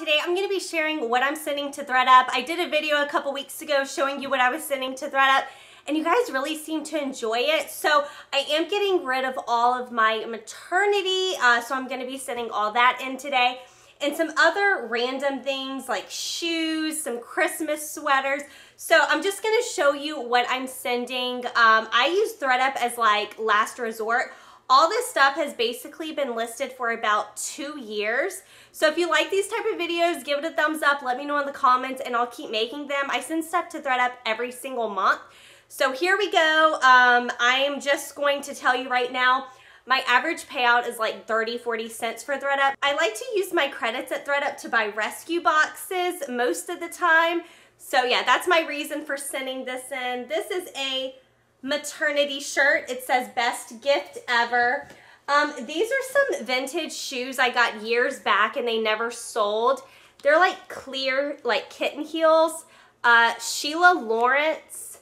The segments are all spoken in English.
today I'm going to be sharing what I'm sending to ThredUp. I did a video a couple weeks ago showing you what I was sending to ThredUp and you guys really seem to enjoy it. So I am getting rid of all of my maternity, uh, so I'm going to be sending all that in today. And some other random things like shoes, some Christmas sweaters. So I'm just going to show you what I'm sending. Um, I use ThredUp as like last resort. All this stuff has basically been listed for about two years. So if you like these type of videos, give it a thumbs up. Let me know in the comments and I'll keep making them. I send stuff to ThredUp every single month. So here we go. Um, I am just going to tell you right now, my average payout is like 30, 40 cents for ThredUp. I like to use my credits at ThredUp to buy rescue boxes most of the time. So yeah, that's my reason for sending this in. This is a maternity shirt. It says best gift ever. Um, these are some vintage shoes I got years back and they never sold. They're like clear, like kitten heels. Uh, Sheila Lawrence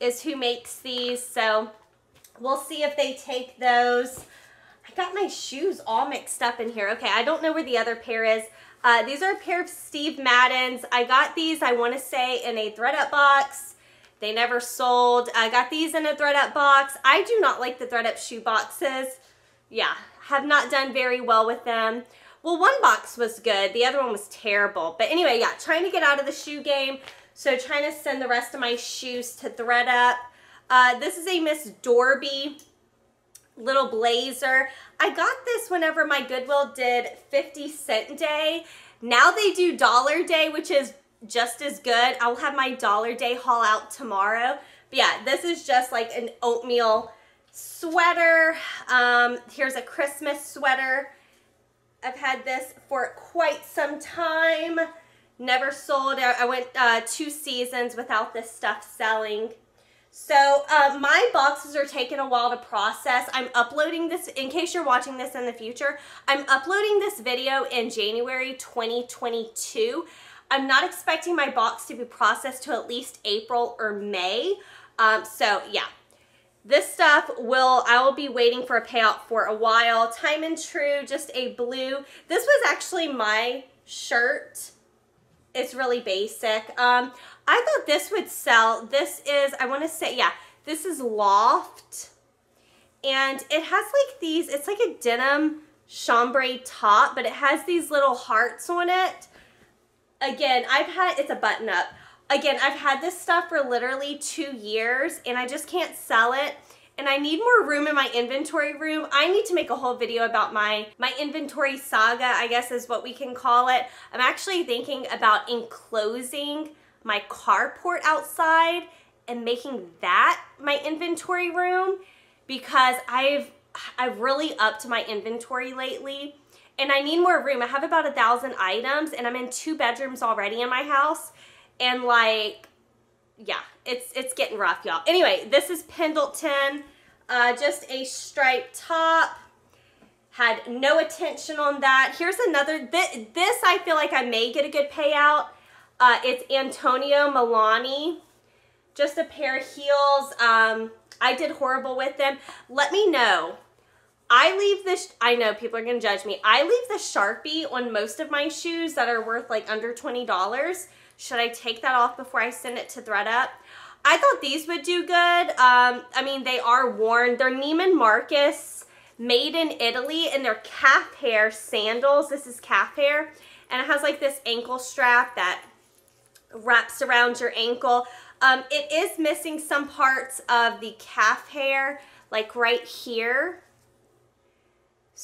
is who makes these. So we'll see if they take those. I got my shoes all mixed up in here. Okay, I don't know where the other pair is. Uh, these are a pair of Steve Maddens. I got these, I want to say, in a ThredUp box. They never sold. I got these in a ThredUp box. I do not like the ThredUp shoe boxes. Yeah, have not done very well with them. Well, one box was good. The other one was terrible. But anyway, yeah, trying to get out of the shoe game. So trying to send the rest of my shoes to ThredUp. Uh, this is a Miss Dorby little blazer. I got this whenever my Goodwill did 50 cent day. Now they do dollar day, which is just as good. I'll have my Dollar Day haul out tomorrow. But yeah, this is just like an oatmeal sweater. Um, here's a Christmas sweater. I've had this for quite some time. Never sold. I went uh, two seasons without this stuff selling. So uh, my boxes are taking a while to process. I'm uploading this, in case you're watching this in the future, I'm uploading this video in January 2022. I'm not expecting my box to be processed to at least April or May. Um, so yeah, this stuff will, I will be waiting for a payout for a while. Time and Tru, just a blue. This was actually my shirt. It's really basic. Um, I thought this would sell. This is, I want to say, yeah, this is Loft. And it has like these, it's like a denim chambray top, but it has these little hearts on it again, I've had, it's a button up. Again, I've had this stuff for literally two years and I just can't sell it and I need more room in my inventory room. I need to make a whole video about my, my inventory saga, I guess is what we can call it. I'm actually thinking about enclosing my carport outside and making that my inventory room because I've I've really upped my inventory lately and I need more room. I have about a thousand items and I'm in two bedrooms already in my house. And like, yeah, it's, it's getting rough, y'all. Anyway, this is Pendleton, uh, just a striped top. Had no attention on that. Here's another, this, this I feel like I may get a good payout. Uh, it's Antonio Melani. Just a pair of heels. Um, I did horrible with them. Let me know I leave this, I know people are to judge me. I leave the Sharpie on most of my shoes that are worth like under $20. Should I take that off before I send it to ThredUp? I thought these would do good. Um, I mean, they are worn. They're Neiman Marcus, made in Italy, and they're calf hair sandals. This is calf hair, and it has like this ankle strap that wraps around your ankle. Um, it is missing some parts of the calf hair, like right here.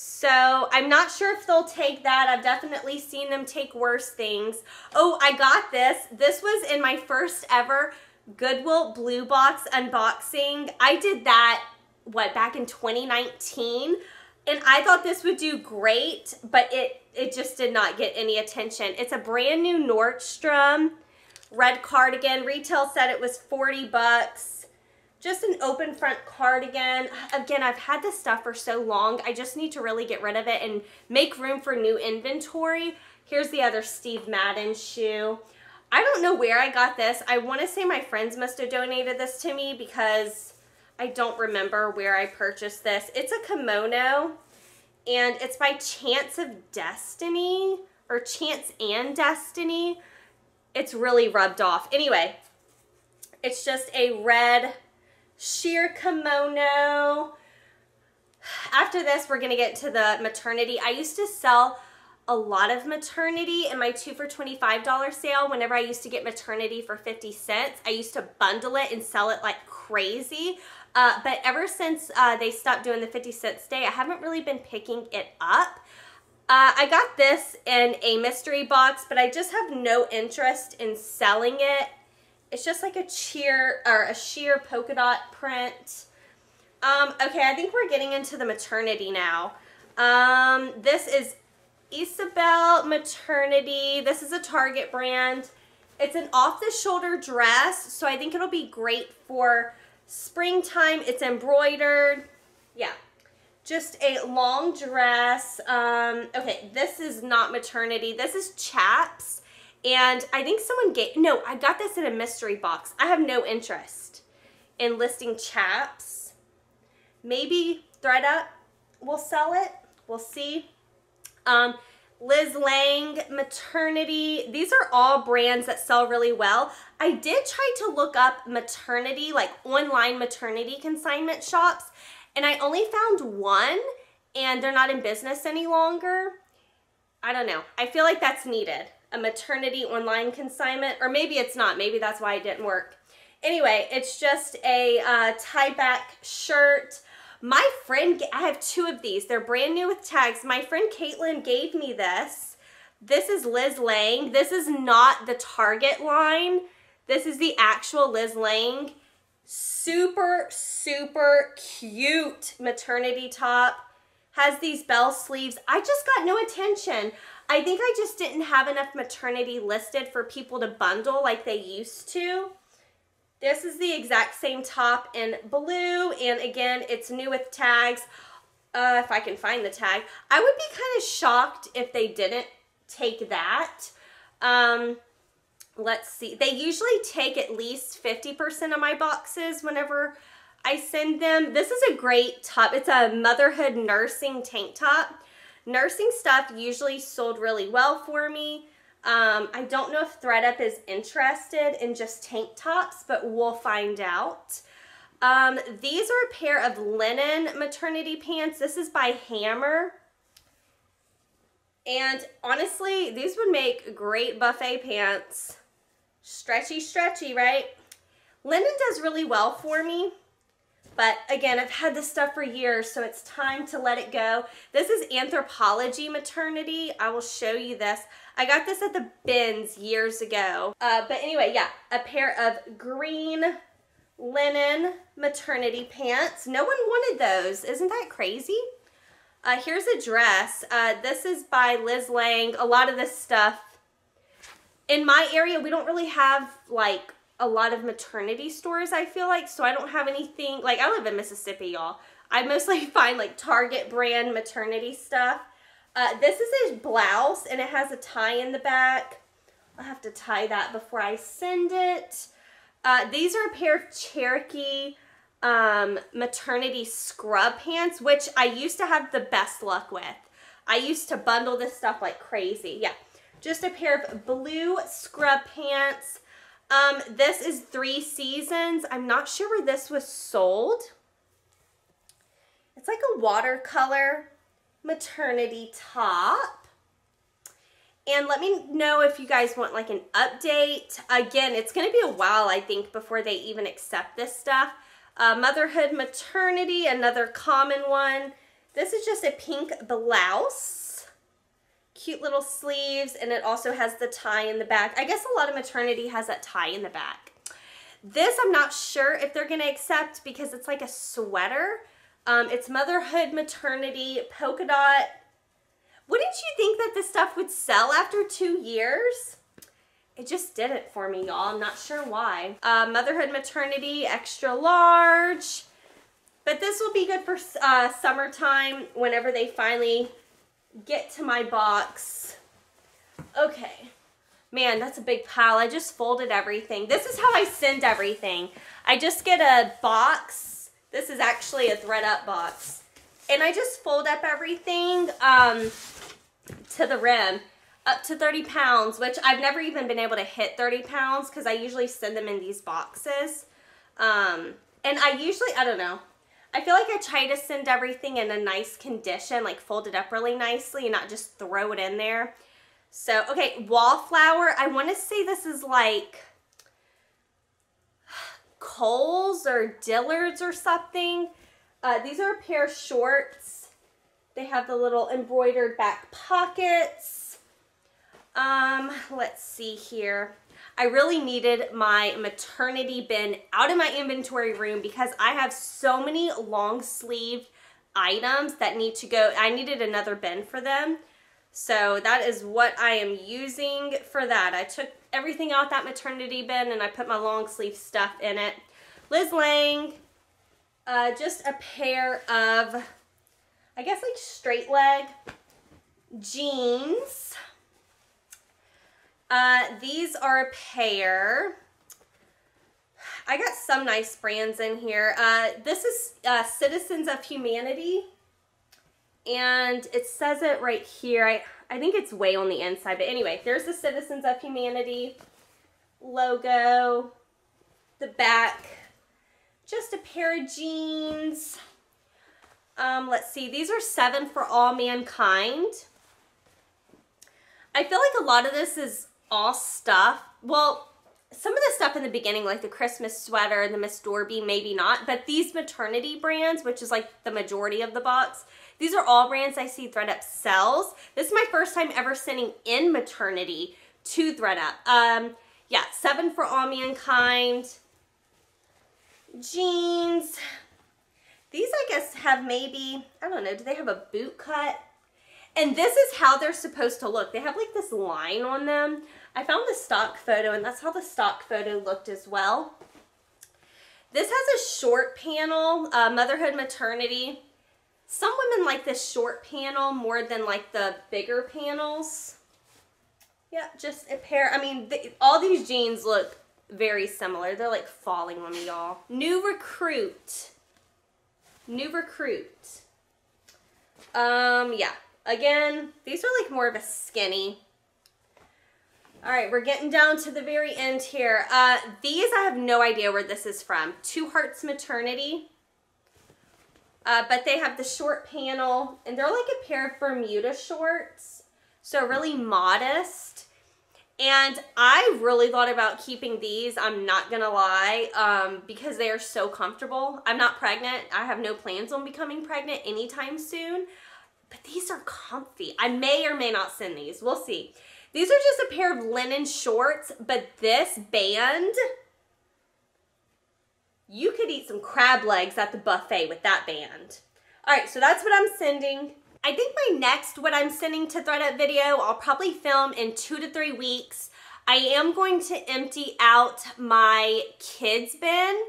So I'm not sure if they'll take that. I've definitely seen them take worse things. Oh, I got this. This was in my first ever Goodwill Blue Box unboxing. I did that, what, back in 2019? And I thought this would do great, but it, it just did not get any attention. It's a brand new Nordstrom red cardigan. Retail said it was 40 bucks. Just an open front cardigan. Again, I've had this stuff for so long. I just need to really get rid of it and make room for new inventory. Here's the other Steve Madden shoe. I don't know where I got this. I want to say my friends must have donated this to me because I don't remember where I purchased this. It's a kimono and it's by Chance of Destiny. or Chance and Destiny, it's really rubbed off. Anyway, it's just a red sheer kimono. After this, we're to get to the maternity. I used to sell a lot of maternity in my two for $25 sale whenever I used to get maternity for 50 cents. I used to bundle it and sell it like crazy. Uh, but ever since uh, they stopped doing the 50 cent stay, I haven't really been picking it up. Uh, I got this in a mystery box, but I just have no interest in selling it. It's just like a cheer or a sheer polka dot print. Um, okay, I think we're getting into the maternity now. Um, this is Isabel Maternity. This is a Target brand. It's an off-the-shoulder dress, so I think it'll be great for springtime. It's embroidered. Yeah, just a long dress. Um, okay, this is not maternity. This is chaps. And I think someone gave, no, I got this in a mystery box. I have no interest in listing chaps. Maybe ThredUp will sell it. We'll see. Um, Liz Lange, Maternity. These are all brands that sell really well. I did try to look up maternity, like online maternity consignment shops, and I only found one, and they're not in business any longer. I don't know. I feel like that's needed, a maternity online consignment, or maybe it's not. Maybe that's why it didn't work. Anyway, it's just a uh, tie back shirt. My friend, I have two of these. They're brand new with tags. My friend Caitlin gave me this. This is Liz Lange. This is not the Target line. This is the actual Liz Lange. Super, super cute maternity top. Has these bell sleeves. I just got no attention. I think I just didn't have enough maternity listed for people to bundle like they used to. This is the exact same top in blue, and again, it's new with tags. Uh, if I can find the tag. I would be kind of shocked if they didn't take that. Um, let's see. They usually take at least 50% of my boxes whenever I send them. This is a great top. It's a motherhood nursing tank top. Nursing stuff usually sold really well for me. Um, I don't know if ThredUp is interested in just tank tops, but we'll find out. Um, these are a pair of linen maternity pants. This is by Hammer. And honestly, these would make great buffet pants. Stretchy, stretchy, right? Linen does really well for me. But again, I've had this stuff for years, so it's time to let it go. This is Anthropologie Maternity. I will show you this. I got this at the bins years ago. Uh, but anyway, yeah, a pair of green linen maternity pants. No one wanted those. Isn't that crazy? Uh, here's a dress. Uh, this is by Liz Lange. A lot of this stuff. In my area, we don't really have like a lot of maternity stores, I feel like. So I don't have anything, like I live in Mississippi, y'all. I mostly find like Target brand maternity stuff. Uh, this is a blouse and it has a tie in the back. I'll have to tie that before I send it. Uh, these are a pair of Cherokee um, maternity scrub pants, which I used to have the best luck with. I used to bundle this stuff like crazy. Yeah, just a pair of blue scrub pants. Um, this is Three Seasons. I'm not sure where this was sold. It's like a watercolor maternity top. And let me know if you guys want like an update. Again, it's going to be a while, I think, before they even accept this stuff. Uh, motherhood Maternity, another common one. This is just a pink blouse cute little sleeves and it also has the tie in the back. I guess a lot of maternity has that tie in the back. This I'm not sure if they're going to accept because it's like a sweater. Um, it's motherhood, maternity, polka dot. Wouldn't you think that this stuff would sell after two years? It just didn't for me, y'all. I'm not sure why. Uh, motherhood, maternity, extra large. But this will be good for uh, summertime whenever they finally get to my box. Okay. Man, that's a big pile. I just folded everything. This is how I send everything. I just get a box. This is actually a ThredUp box. And I just fold up everything um, to the rim. up to 30 pounds, which I've never even been able to hit 30 pounds because I usually send them in these boxes. Um, and I usually, I don't know, I feel like I try to send everything in a nice condition, like fold it up really nicely and not just throw it in there. So, okay, wallflower. I want to say this is like Kohl's or Dillard's or something. Uh, these are a pair of shorts. They have the little embroidered back pockets. Um, let's see here. I really needed my maternity bin out of my inventory room because I have so many long sleeved items that need to go. I needed another bin for them. So that is what I am using for that. I took everything out that maternity bin and I put my long sleeve stuff in it. Liz Lange, uh, just a pair of, I guess like straight leg jeans. Uh, these are a pair. I got some nice brands in here. Uh, this is uh, Citizens of Humanity. And it says it right here. I, I think it's way on the inside. But anyway, there's the Citizens of Humanity logo. The back. Just a pair of jeans. Um, let's see. These are seven for all mankind. I feel like a lot of this is all stuff. Well, some of the stuff in the beginning, like the Christmas sweater and the Miss Dorby, maybe not. But these maternity brands, which is like the majority of the box, these are all brands I see ThredUp sells. This is my first time ever sending in maternity to ThredUp. Um, yeah, seven for all mankind. Jeans. These, I guess, have maybe, I don't know, do they have a boot cut? And this is how they're supposed to look. They have like this line on them. I found the stock photo and that's how the stock photo looked as well. This has a short panel, uh, motherhood maternity. Some women like this short panel more than like the bigger panels. Yeah, just a pair. I mean, the, all these jeans look very similar. They're like falling on me, y'all. New Recruit. New Recruit. Um, yeah, Again, these are like more of a skinny. All right, we're getting down to the very end here. Uh, these, I have no idea where this is from. Two Hearts Maternity. Uh, but they have the short panel, and they're like a pair of Bermuda shorts. So really modest. And I really thought about keeping these, I'm not gonna lie, um, because they are so comfortable. I'm not pregnant. I have no plans on becoming pregnant anytime soon. But these are comfy. I may or may not send these. We'll see. These are just a pair of linen shorts, but this band, you could eat some crab legs at the buffet with that band. All right, so that's what I'm sending. I think my next what I'm sending to ThredUp video, I'll probably film in two to three weeks. I am going to empty out my kids bin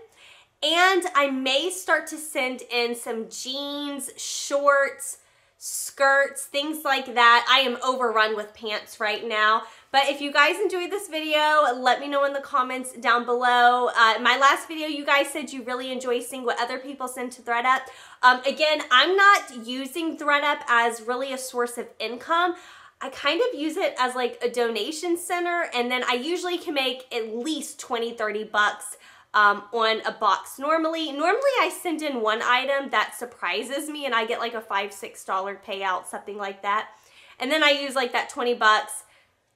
and I may start to send in some jeans, shorts, skirts, things like that. I am overrun with pants right now. But if you guys enjoyed this video, let me know in the comments down below. Uh, my last video, you guys said you really enjoy seeing what other people send to ThredUp. Um, again, I'm not using ThredUp as really a source of income. I kind of use it as like a donation center and then I usually can make at least 20, 30 bucks um, on a box normally. Normally I send in one item that surprises me and I get like a five, six dollar payout, something like that. And then I use like that 20 bucks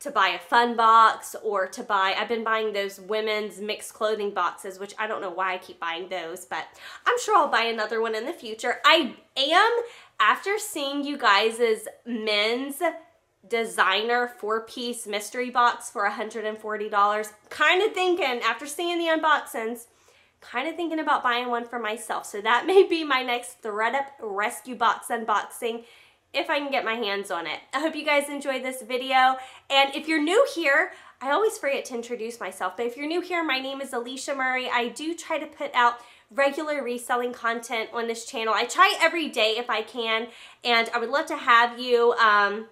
to buy a fun box or to buy, I've been buying those women's mixed clothing boxes, which I don't know why I keep buying those, but I'm sure I'll buy another one in the future. I am, after seeing you guys' men's designer four-piece mystery box for $140. Kind of thinking, after seeing the unboxings, kind of thinking about buying one for myself. So that may be my next ThredUp Rescue Box unboxing if I can get my hands on it. I hope you guys enjoyed this video. And if you're new here, I always forget to introduce myself, but if you're new here, my name is Alicia Murray. I do try to put out regular reselling content on this channel. I try every day if I can, and I would love to have you um,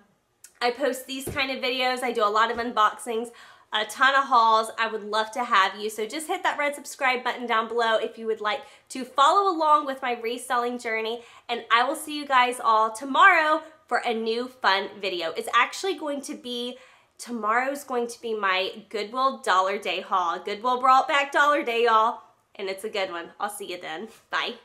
I post these kind of videos. I do a lot of unboxings a ton of hauls. I would love to have you. So just hit that red subscribe button down below if you would like to follow along with my reselling journey. And I will see you guys all tomorrow for a new fun video. It's actually going to be tomorrow's going to be my Goodwill Dollar Day haul. Goodwill brought back Dollar Day, y'all, and it's a good one. I'll see you then. Bye.